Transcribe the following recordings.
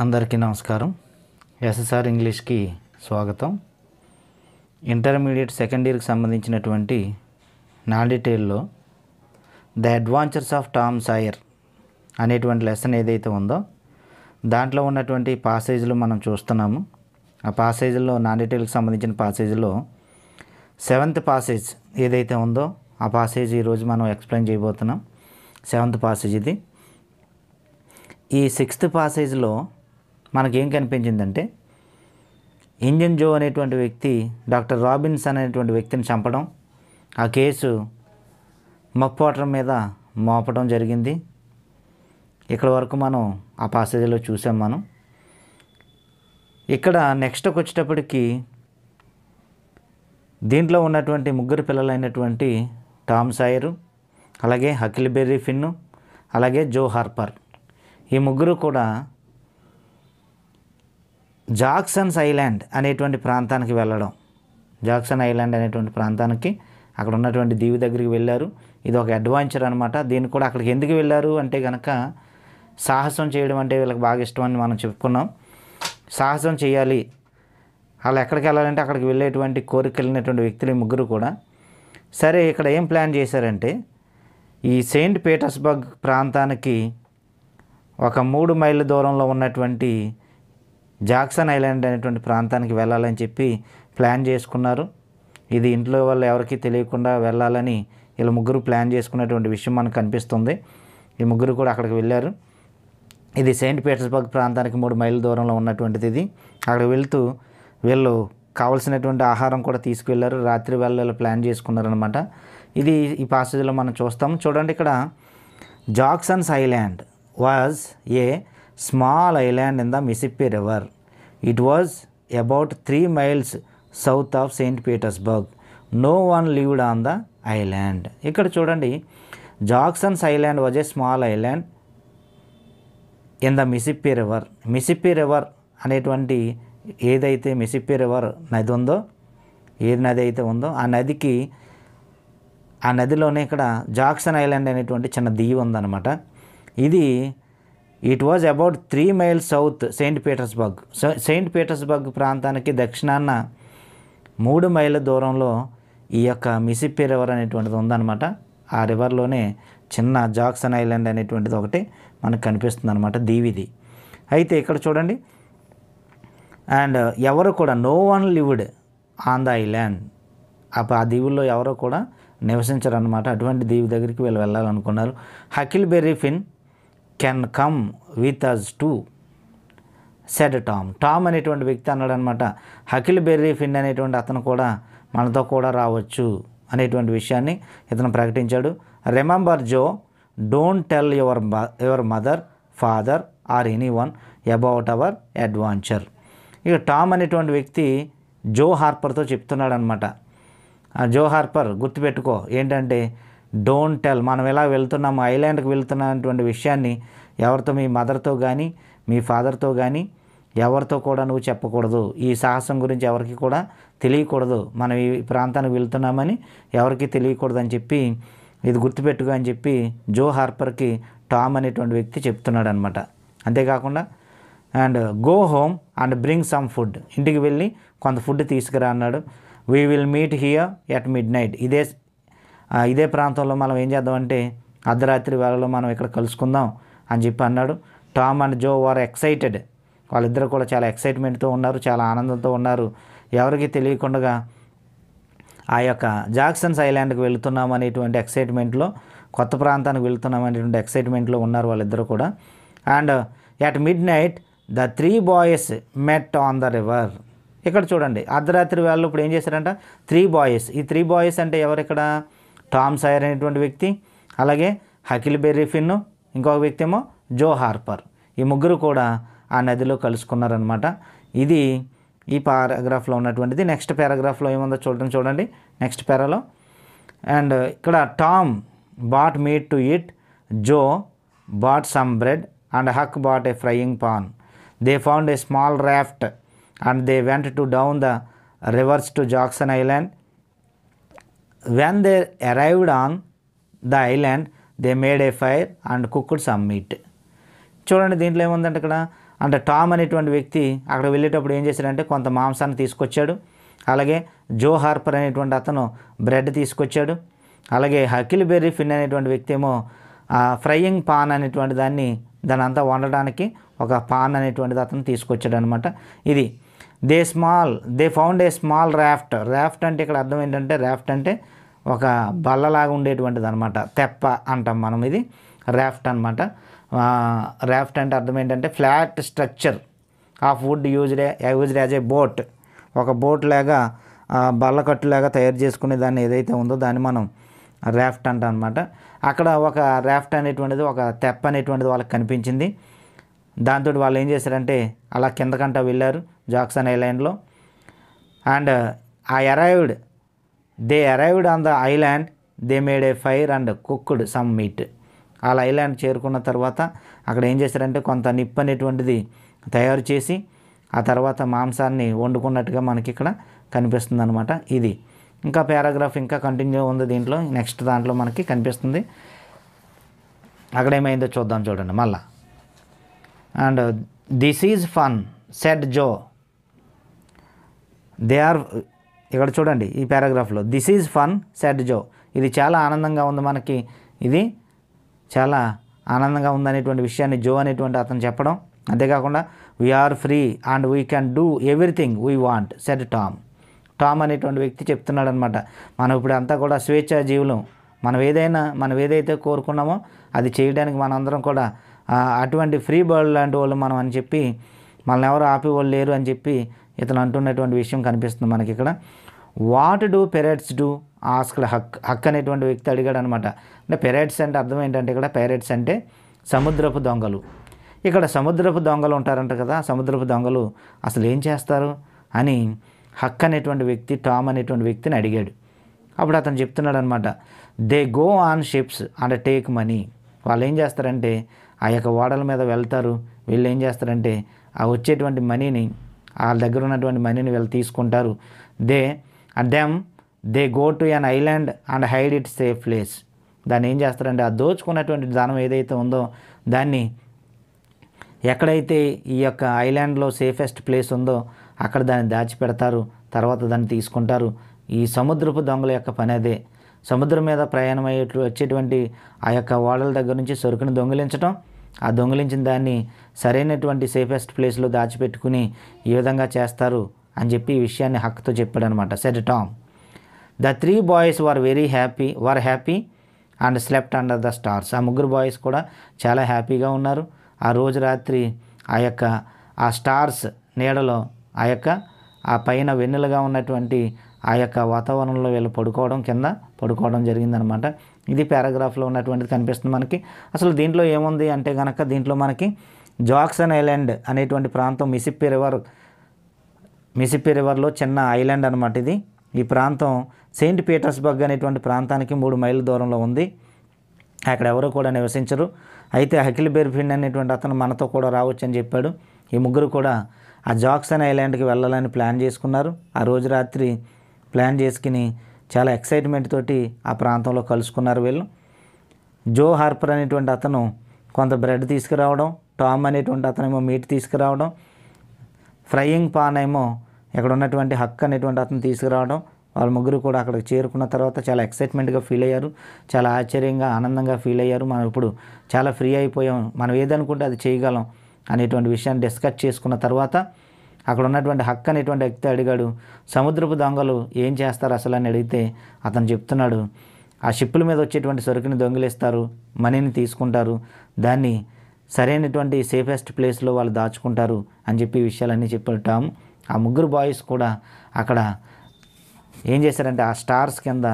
అందరికీ నమస్కారం. ఎస్ఎస్ఆర్ ఇంగ్లీష్కి స్వాగతం. ఇంటర్మీడియట్ సెకండ్ ఇయర్కి సంబంధించినటువంటి నా డీటెయిల్లో the adventures of Tom Sawyer అనేటువంటి లెసన్ ఏదైతే ఉందో దాంట్లో ఉన్నటువంటి పాసేజ్లు మనం చూస్తున్నాము. ఆ పాసేజ్లో నా డీటెయిల్కి సంబంధించిన పాసేజ్లో సెవెంత్ పాసేజ్ ఏదైతే ఉందో ఆ పాసేజ్ ఈరోజు మనం ఎక్స్ప్లెయిన్ చేయబోతున్నాం. సెవెంత్ పాసేజ్ ఇది. ఈ సిక్స్త్ పాసేజ్లో మనకేం కనిపించిందంటే ఇంజన్ జో అనేటువంటి వ్యక్తి డాక్టర్ రాబిన్స్ అనేటువంటి వ్యక్తిని చంపడం ఆ కేసు మప్పోటం మీద మోపడం జరిగింది. ఇక్కడ వరకు మనం ఆ పాసేజ్లో చూసాం మనం. ఇక్కడ నెక్స్ట్కి వచ్చేటప్పటికి దీంట్లో ఉన్నటువంటి ముగ్గురు పిల్లలైనటువంటి టామ్ సాయరు అలాగే హకిల్బెర్రీ ఫిన్ను అలాగే జో హార్పర్. ఈ ముగ్గురు కూడా జాక్సన్స్ ఐలాండ్ అనేటువంటి ప్రాంతానికి వెళ్ళడం. జాక్సన్ ఐలాండ్ అనేటువంటి ప్రాంతానికి అక్కడ ఉన్నటువంటి దీవి దగ్గరికి వెళ్ళారు. ఇది ఒక అడ్వెంచర్ అనమాట దీన్ని కూడా అక్కడికి ఎందుకు వెళ్ళారు అంటే కనుక సాహసం చేయడం అంటే వీళ్ళకి బాగా ఇష్టం అని మనం చెప్పుకున్నాం. సాహసం చేయాలి. వాళ్ళు ఎక్కడికి వెళ్ళాలంటే అక్కడికి వెళ్ళేటువంటి కోరిక వెళ్ళినటువంటి వ్యక్తులు ఈ ముగ్గురు కూడా. సరే ఇక్కడ ఏం ప్లాన్ చేశారంటే ఈ సెయింట్ పీటర్స్బర్గ్ ప్రాంతానికి ఒక మూడు మైళ్ళ దూరంలో ఉన్నటువంటి జాక్సన్ ఐలాండ్ అనేటువంటి ప్రాంతానికి వెళ్ళాలని చెప్పి ప్లాన్ చేసుకున్నారు. ఇది ఇంట్లో వాళ్ళు ఎవరికీ తెలియకుండా వెళ్ళాలని వీళ్ళు ముగ్గురు ప్లాన్ చేసుకున్నటువంటి విషయం మనకు కనిపిస్తుంది. ఈ ముగ్గురు కూడా అక్కడికి వెళ్ళారు. ఇది సెయింట్ పీటర్స్బర్గ్ ప్రాంతానికి మూడు మైళ్ళ దూరంలో ఉన్నటువంటిది ఇది. అక్కడ వెళ్తూ వీళ్ళు కావలసినటువంటి ఆహారం కూడా తీసుకువెళ్ళారు రాత్రి వేళ వీళ్ళు ప్లాన్ చేసుకున్నారనమాట ఇది ఈ పాసేజ్లో మనం చూస్తాం. చూడండి ఇక్కడ Jackson's Island was a small island in the Mississippi river it was about three miles south of Saint Petersburg no one lived on the island ఇక్కడ చూడండి Jackson's Island was a small island in the Mississippi river Mississippi river అనేటువంటి ఏదైతే Mississippi river నది ఉందో ఏ నది అయితే ఉందో ఆ నదికి ఆ నదిలోనే ఇక్కడ జాక్సన్ ఐలాండ్ అనేటువంటి చిన్న దీవి ఉందన్నమాట. ఇది it was about three miles south Saint Petersburg Saint Petersburg ప్రాంతానికి దక్షిణాన మూడు మైళ్ళ దూరంలో ఈ యొక్క మిసిప్పి రివర్ అనేటువంటిది ఉందన్నమాట. ఆ రివర్లోనే చిన్న జాక్సన్ ఐలాండ్ అనేటువంటిది ఒకటి మనకు కనిపిస్తుంది అనమాట దీవిది. అయితే ఇక్కడ చూడండి. అండ్ ఎవరు కూడా no one lived on the island అప్పుడు ఆ దీవుల్లో ఎవరో కూడా నివసించరు అనమాట అటువంటి దీవి దగ్గరికి వీళ్ళు వెళ్ళాలనుకున్నారు. Huckleberry Finn can come with us too said Tom Tom అనేటువంటి వ్యక్తి అన్నాడు అనమాట హకిల్ బెర్రీ ఫిన్ అనేటువంటి అతను కూడా మనతో కూడా రావచ్చు అనేటువంటి విషయాన్ని ఇతను ప్రకటించాడు. Remember Joe don't tell your your mother father or anyone about our adventure ఇక టామ్ అనేటువంటి వ్యక్తి జో హార్పర్తో చెప్తున్నాడు అనమాట జో హార్పర్ గుర్తుపెట్టుకో ఏంటంటే డోంట్ టెల్. మనం ఎలా వెళ్తున్నాము ఐలాండ్కి వెళ్తున్నటువంటి విషయాన్ని ఎవరితో మీ మదర్తో కానీ మీ ఫాదర్తో కానీ ఎవరితో కూడా నువ్వు చెప్పకూడదు. ఈ సాహసం గురించి ఎవరికి కూడా తెలియకూడదు. మనం ఈ ప్రాంతానికి వెళ్తున్నామని ఎవరికి తెలియకూడదు అని చెప్పి ఇది గుర్తుపెట్టుకో అని చెప్పి జో హార్పర్కి టామ్ అనేటువంటి వ్యక్తి చెప్తున్నాడు అనమాట అంతేకాకుండా and go home and bring some food. ఇంటికి వెళ్ళి కొంత ఫుడ్ తీసుకురా అన్నాడు. We will meet here at midnight ఇదే ఇదే ప్రాంతంలో మనం ఏం చేద్దామంటే అర్ధరాత్రి వేళలో మనం ఇక్కడ కలుసుకుందాం అని చెప్పి అన్నాడు. Tom and Joe were excited. వాళ్ళిద్దరు కూడా చాలా ఎక్సైట్మెంట్తో ఉన్నారు చాలా ఆనందంతో ఉన్నారు. ఎవరికి తెలియకుండా ఆ యొక్క జాక్సన్స్ ఐలాండ్కి వెళ్తున్నాం అనేటువంటి ఎక్సైట్మెంట్లో కొత్త ప్రాంతానికి వెళ్తున్నాం అనేటువంటి ఎక్సైట్మెంట్లో ఉన్నారు వాళ్ళిద్దరు కూడా. And at midnight the three boys met on the river. ఇక్కడ చూడండి అర్ధరాత్రి వేళలో ఇప్పుడు ఏం చేశారంట? Three boys. ఈ త్రీ బాయ్స్ అంటే ఎవరు ఇక్కడ? టామ్ సైర్ అనేటువంటి వ్యక్తి అలాగే హకిల్ బెర్రీ ఫిన్ను ఇంకొక వ్యక్తి ఏమో జో హార్పర్. ఈ ముగ్గురు కూడా ఆ నదిలో కలుసుకున్నారనమాట ఇది ఈ పారాగ్రాఫ్లో ఉన్నటువంటిది. నెక్స్ట్ పారాగ్రాఫ్లో ఏముందో చూడటం చూడండి. నెక్స్ట్ పారాలో. అండ్ ఇక్కడ Tom bought meat to eat Joe bought some bread and Huck bought a frying pan. They found a small raft and they went to down the rivers to Jackson Island. When they arrived on the island they made a fire and cooked some meat చూడండి దీంట్లో ఏముందంటే ఇక్కడ? అంటే Tom అనేటువంటి వ్యక్తి అక్కడ వెళ్ళేటప్పుడు ఏం చేశాడంటే కొంత మాంసాన్ని తీసుకొచ్చాడు. అలాగే జో హార్పర్ అనేటువంటి అతను బ్రెడ్ తీసుకొచ్చాడు. అలాగే హకిల్ బెర్రీ ఫిన్ అనేటువంటి వ్యక్తి ఏమో ఫ్రయింగ్ ఫ్రైయింగ్ పాన్ అనేటువంటి దాన్ని దాని అంతా వండడానికి ఒక పాన్ అనేటువంటిది అతను తీసుకొచ్చాడు అనమాట ఇది they small they found a small raft raft అంటే ఇక్కడ అర్థం ఏంటంటే ర్యాఫ్ట్ అంటే ఒక బల్లలాగా ఉండేటువంటిది అనమాట తెప్ప అంటాం మనం ఇది. రాఫ్ట్ అనమాట రాఫ్ట్ అంటే అర్థం ఏంటంటే flat structure of wood used used as a boat. ఒక బోట్ లాగా ఆ, బల్లకట్టులాగా తయారు చేసుకునే దాన్ని ఏదైతే ఉందో దాన్ని మనం రాఫ్ట్ అంటాం అనమాట అక్కడ ఒక రాఫ్ట్ అనేటువంటిది ఒక తెప్ప అనేటువంటిది వాళ్ళకి కనిపించింది. దాంతో వాళ్ళు ఏం చేశారంటే అలా కిందకంట వెళ్ళారు జాక్సన్ ఐలాండ్లో. And uh arrived they arrived on the island they made a fire and cooked some meat వాళ్ళ ఐలాండ్ చేరుకున్న తర్వాత అక్కడ ఏం చేశారంటే కొంత నిప్పు అనేటువంటిది తయారు చేసి ఆ తర్వాత మాంసాన్ని వండుకున్నట్టుగా మనకి ఇక్కడ కనిపిస్తుంది అనమాట ఇది ఇంకా పారాగ్రాఫ్ ఇంకా కంటిన్యూ ఉంది దీంట్లో. నెక్స్ట్ దాంట్లో మనకి కనిపిస్తుంది. అక్కడ ఏమైందో చూద్దాం చూడండి మళ్ళా. And this is fun said Joe they are ఇక్కడ చూడండి ఈ పారాగ్రాఫ్లో. This is fun said Joe ఇది చాలా ఆనందంగా ఉంది మనకి. ఇది చాలా ఆనందంగా ఉందనేటువంటి విషయాన్ని జో అనేటువంటి అతను చెప్పడం. అంతేకాకుండా we are free and we can do everything we want said Tom Tom అనేటువంటి వ్యక్తి చెప్తున్నాడు అనమాట మనం ఇప్పుడు అంతా కూడా స్వేచ్ఛా జీవులం. మనం ఏదైనా మనం ఏదైతే కోరుకున్నామో అది చేయడానికి మనందరం కూడా అటువంటి ఫ్రీ బర్డ్ లాంటి వాళ్ళు మనం అని చెప్పి మనల్ని ఎవరు ఆపి వాళ్ళు లేరు అని చెప్పి ఇతను అంటున్నటువంటి విషయం కనిపిస్తుంది మనకి ఇక్కడ what do pirates do asked Huck Huck అనేటువంటి వ్యక్తి అడిగాడు అనమాట అంటే పెరెట్స్ అంటే అర్థం ఏంటంటే ఇక్కడ పెరెట్స్ అంటే సముద్రపు దొంగలు. ఇక్కడ సముద్రపు దొంగలు ఉంటారంట కదా సముద్రపు దొంగలు అసలు ఏం చేస్తారు అని హక్ అనేటువంటి వ్యక్తి టామ్ అనేటువంటి వ్యక్తిని అడిగాడు. అప్పుడు అతను చెప్తున్నాడు అనమాట they go on ships and take money వాళ్ళు ఏం చేస్తారంటే ఆ యొక్క ఓడల మీద వెళ్తారు. వీళ్ళు ఏం చేస్తారంటే వచ్చేటువంటి మనీని వాళ్ళ దగ్గర ఉన్నటువంటి మనీని వీళ్ళు తీసుకుంటారు. They and them they go to an island and hide it safe place దాన్ని ఏం చేస్తారంటే ఆ దోచుకున్నటువంటి ధనం ఏదైతే ఉందో దాన్ని ఎక్కడైతే ఈ యొక్క ఐలాండ్లో సేఫెస్ట్ ప్లేస్ ఉందో అక్కడ దాన్ని దాచిపెడతారు. తర్వాత దాన్ని తీసుకుంటారు. ఈ సముద్రపు దొంగల యొక్క పని అదే. సముద్రం మీద ప్రయాణం అయ్యేట్లు వచ్చేటువంటి ఆ యొక్క ఓడల దగ్గర నుంచి సరుకుని దొంగిలించడం ఆ దొంగిలించిన దాన్ని సరైనటువంటి సేఫెస్ట్ ప్లేస్లో దాచిపెట్టుకుని ఈ విధంగా చేస్తారు అని చెప్పి ఈ విషయాన్ని హక్కుతో చెప్పాడనమాట said Tom the three boys were very happy were happy and slept under the stars ఆ ముగ్గురు బాయ్స్ కూడా చాలా హ్యాపీగా ఉన్నారు. ఆ రోజు రాత్రి ఆ యొక్క ఆ స్టార్స్ నీడలో ఆ యొక్క ఆ పైన వెన్నెలుగా ఉన్నటువంటి ఆ యొక్క వాతావరణంలో వీళ్ళు పడుకోవడం కింద పడుకోవడం జరిగిందనమాట ఇది పారాగ్రాఫ్లో ఉన్నటువంటిది కనిపిస్తుంది మనకి. అసలు దీంట్లో ఏముంది అంటే కనుక దీంట్లో మనకి జాక్సన్ ఐలాండ్ అనేటువంటి ప్రాంతం మిసిప్పి రివర్ మిసిప్పి రివర్లో చిన్న ఐలాండ్ అనమాట ఇది. ఈ ప్రాంతం సెయింట్ పీటర్స్బర్గ్ అనేటువంటి ప్రాంతానికి మూడు మైళ్ళ దూరంలో ఉంది. అక్కడ ఎవరు కూడా నివసించరు. అయితే అఖిల్ బెర్ఫిన్ అనేటువంటి అతను మనతో కూడా రావచ్చు అని చెప్పాడు. ఈ ముగ్గురు కూడా ఆ జాక్సన్ ఐలాండ్కి వెళ్ళాలని ప్లాన్ చేసుకున్నారు. ఆ రోజు రాత్రి ప్లాన్ చేసుకుని చాలా ఎక్సైట్మెంట్ తోటి ఆ ప్రాంతంలో కలుసుకున్నారు వీళ్ళు. జో హార్పర్ అనేటువంటి అతను కొంత బ్రెడ్ తీసుకురావడం టామ్ అనేటువంటి అతనేమో మీట్ తీసుకురావడం ఫ్రైయింగ్ పాన్ ఏమో ఇక్కడ ఉన్నటువంటి హక్ అనేటువంటి అతను తీసుకురావడం వాళ్ళ ముగ్గురు కూడా అక్కడికి చేరుకున్న తర్వాత చాలా ఎక్సైట్మెంట్గా ఫీల్ అయ్యారు. చాలా ఆశ్చర్యంగా ఆనందంగా ఫీల్ అయ్యారు. మనం ఇప్పుడు చాలా ఫ్రీ అయిపోయాం. మనం ఏదనుకుంటే అది చేయగలం అనేటువంటి విషయాన్ని డిస్కస్ చేసుకున్న తర్వాత అక్కడ ఉన్నటువంటి హక్ అనేటువంటి వ్యక్తి అడిగాడు సముద్రపు దొంగలు ఏం చేస్తారు అసలు? అని అడిగితే అతను చెప్తున్నాడు ఆ షిప్పుల మీద వచ్చేటువంటి సరుకుని దొంగిలిస్తారు మనీని తీసుకుంటారు దాన్ని సరైనటువంటి సేఫెస్ట్ ప్లేస్లో వాళ్ళు దాచుకుంటారు అని చెప్పి ఈ విషయాలన్నీ చెప్పాం ఆ ముగ్గురు బాయ్స్ కూడా అక్కడ ఏం చేశారంటే ఆ స్టార్స్ కింద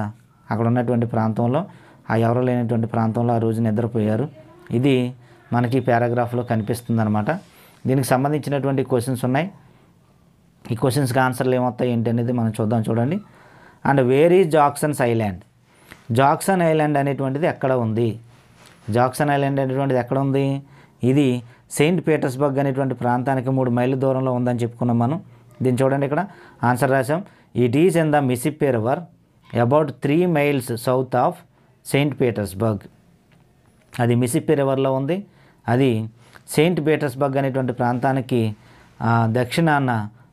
అక్కడ ఉన్నటువంటి ప్రాంతంలో ఆ ఎవరు లేనటువంటి ప్రాంతంలో ఆ రోజు నిద్రపోయారు. ఇది మనకి పారాగ్రాఫ్లో కనిపిస్తుంది అనమాట దీనికి సంబంధించినటువంటి క్వశ్చన్స్ ఉన్నాయి. ఈ క్వశ్చన్స్కి ఆన్సర్లు ఏమవుతాయి ఏంటి అనేది మనం చూద్దాం చూడండి. And where is Jackson's Island Jackson Island అనేటువంటిది ఎక్కడ ఉంది? జాక్సన్ ఐలాండ్ అనేటువంటిది ఎక్కడ ఉంది? ఇది సెయింట్ పీటర్స్బర్గ్ అనేటువంటి ప్రాంతానికి మూడు మైళ్ళ దూరంలో ఉందని చెప్పుకున్నాం మనం. దీన్ని చూడండి ఇక్కడ. ఆన్సర్ రాసాం it is in the Mississippi river about three miles south of Saint Petersburg అది మిసిపే రివర్లో ఉంది. అది సెయింట్ పీటర్స్బర్గ్ అనేటువంటి ప్రాంతానికి దక్షిణాన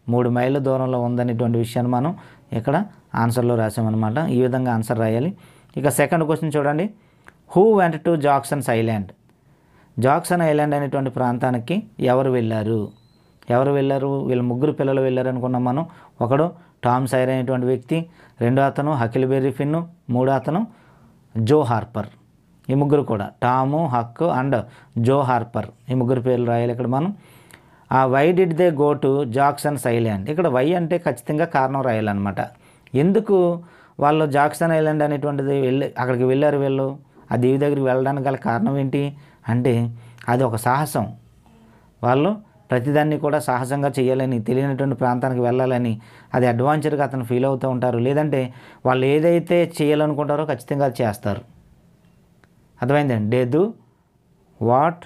మూడు మైళ్ళ దూరంలో ఉందనేటువంటి విషయాన్ని మనం ఇక్కడ ఆన్సర్లో రాసామన్నమాట. ఈ విధంగా ఆన్సర్ రాయాలి. ఇక సెకండ్ క్వశ్చన్ చూడండి. Who went to Jackson's Island Jackson Island అనేటువంటి ప్రాంతానికి ఎవరు వెళ్ళారు? ఎవరు వెళ్ళారు? వీళ్ళ ముగ్గురు పిల్లలు వెళ్ళారు అనుకున్నాం మనం. ఒకడు టామ్ సైర్ అనేటువంటి వ్యక్తి రెండో అతను హకిల్బెర్రీ ఫిన్ను మూడో అతను జో హార్పర్. ఈ ముగ్గురు కూడా. Tom Huck and Joe Harper. ఈ ముగ్గురు పేర్లు రాయాలి ఇక్కడ మనం. ఆ why did they go to Jackson Island. ఇక్కడ వై అంటే ఖచ్చితంగా కారణం రాయాలన్నమాట. ఎందుకు వాళ్ళు జాక్సన్ ఐలాండ్ అనేటువంటిది వెళ్ళి అక్కడికి వెళ్ళారు వీళ్ళు? ఆ దీవి దగ్గరికి వెళ్ళడానికి గల కారణం ఏంటి? అంటే అది ఒక సాహసం. వాళ్ళు ప్రతిదాన్ని కూడా సాహసంగా చేయాలని తెలియనటువంటి ప్రాంతానికి వెళ్ళాలని అది అడ్వాంచర్గా అతను ఫీల్ అవుతూ ఉంటారు. లేదంటే వాళ్ళు ఏదైతే చేయాలనుకుంటారో ఖచ్చితంగా అది చేస్తారు. అర్థమైందండి? డేదు వాట్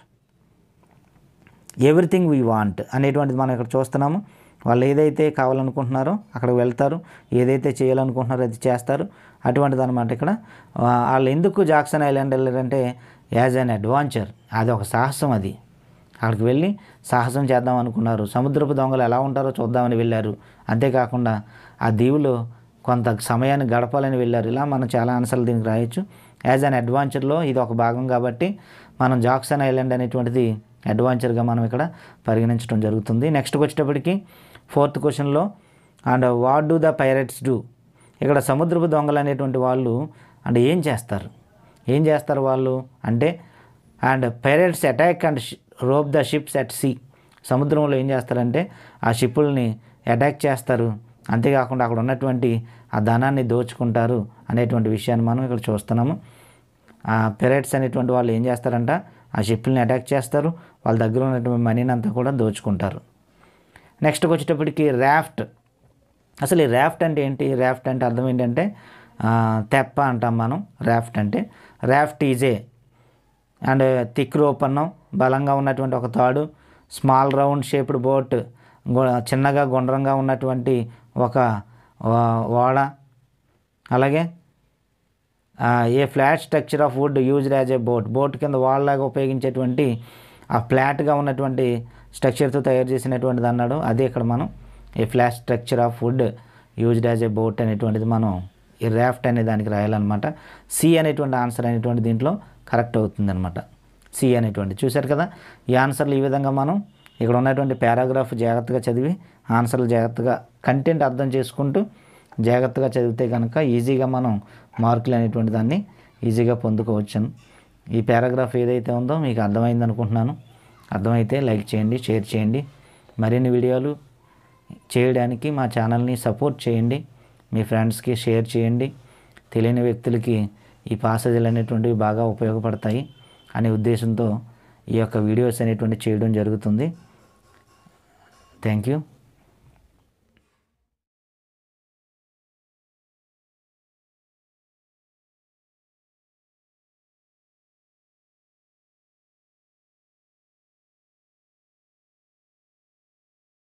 ఎవ్రీథింగ్ వీ వాంట్ అనేటువంటిది మనం ఇక్కడ చూస్తున్నాము. వాళ్ళు ఏదైతే కావాలనుకుంటున్నారో అక్కడికి వెళ్తారు. ఏదైతే చేయాలనుకుంటున్నారో అది చేస్తారు. అటువంటిది అనమాట ఇక్కడ వాళ్ళు ఎందుకు జాక్సన్ ఐలాండ్ వెళ్ళారంటే యాజ్ అన్ అడ్వాంచర్. అది ఒక సాహసం అది. అక్కడికి వెళ్ళి సాహసం చేద్దాం అనుకున్నారు. సముద్రపు దొంగలు ఎలా ఉంటారో చూద్దామని వెళ్ళారు. అంతేకాకుండా ఆ దీవులో కొంత సమయాన్ని గడపాలని వెళ్ళారు. ఇలా మనం చాలా ఆన్సర్లు దీనికి రాయొచ్చు. యాజ్ అన్ అడ్వాంచర్లో ఇది ఒక భాగం కాబట్టి మనం జాక్సన్ ఐలాండ్ అనేటువంటిది అడ్వాంచర్గా మనం ఇక్కడ పరిగణించడం జరుగుతుంది. నెక్స్ట్కి వచ్చేటప్పటికి ఫోర్త్ క్వశ్చన్లో and what do the pirates do? ఇక్కడ సముద్రపు దొంగలు అనేటువంటి వాళ్ళు అంటే ఏం చేస్తారు? ఏం చేస్తారు వాళ్ళు? అంటే and pirates attack and rob the ships at sea. సముద్రంలో ఏం చేస్తారంటే ఆ షిప్పుల్ని అటాక్ చేస్తారు. అంతేకాకుండా అక్కడ ఉన్నటువంటి ఆ ధనాన్ని దోచుకుంటారు అనేటువంటి విషయాన్ని మనం ఇక్కడ చూస్తున్నాము. ఆ పెరట్స్ అనేటువంటి వాళ్ళు ఏం చేస్తారంట ఆ షిప్లని అటాక్ చేస్తారు. వాళ్ళ దగ్గర ఉన్నటువంటి మనీని అంతా కూడా దోచుకుంటారు. నెక్స్ట్కి వచ్చేటప్పటికి రాఫ్ట్ అసలు ఈ ర్యాఫ్ట్ అంటే ఏంటి? రాఫ్ట్ అంటే అర్థం ఏంటంటే తెప్ప అంటాం మనం. రాఫ్ట్ అంటే రాఫ్ట్ ఈజే అండ్ థిక్ రూపన్నం బలంగా ఉన్నటువంటి ఒక తాడు స్మాల్ రౌండ్ షేప్డ్ బోట్ చిన్నగా గుండ్రంగా ఉన్నటువంటి ఒక ఓడ. అలాగే a flat structure of wood used as a boat. Boat కింద వాళ్ళలాగా ఉపయోగించేటువంటి ఆ ఫ్లాట్గా ఉన్నటువంటి స్ట్రక్చర్తో తయారు చేసినటువంటిది అన్నాడు. అదే ఇక్కడ మనం a flat structure of wood used as a boat అనేటువంటిది మనం ఈ ర్యాఫ్ట్ అనే దానికి రాయాలన్నమాట. సి అనేటువంటి ఆన్సర్ అనేటువంటి దీంట్లో కరెక్ట్ అవుతుంది అనమాట సి అనేటువంటి చూశారు కదా? ఈ ఆన్సర్లు ఈ విధంగా మనం ఇక్కడ ఉన్నటువంటి పారాగ్రాఫ్ జాగ్రత్తగా చదివి ఆన్సర్లు జాగ్రత్తగా కంటెంట్ అర్థం చేసుకుంటూ జాగ్రత్తగా చదివితే కనుక ఈజీగా మనం మార్కులు అనేటువంటి దాన్ని ఈజీగా పొందుకోవచ్చును ఈ పారాగ్రాఫ్ ఏదైతే ఉందో మీకు అర్థమైంది అనుకుంటున్నాను. అర్థమైతే లైక్ చేయండి షేర్ చేయండి. మరిన్ని వీడియోలు చేయడానికి మా ఛానల్ని సపోర్ట్ చేయండి. మీ ఫ్రెండ్స్కి షేర్ చేయండి. తెలియని వ్యక్తులకి ఈ పాసేజీలు అనేటువంటివి బాగా ఉపయోగపడతాయి అనే ఉద్దేశంతో ఈ యొక్క వీడియోస్ అనేటువంటి చేయడం జరుగుతుంది. Thank you.